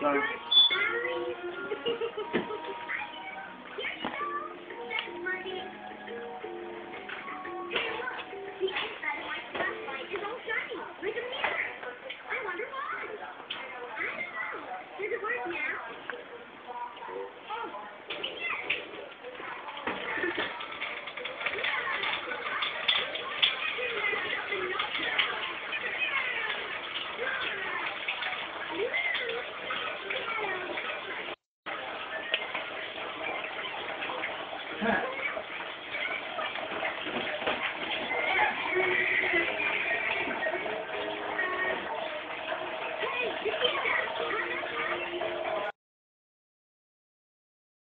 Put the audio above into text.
Sorry. Thank you. Hey, you. can't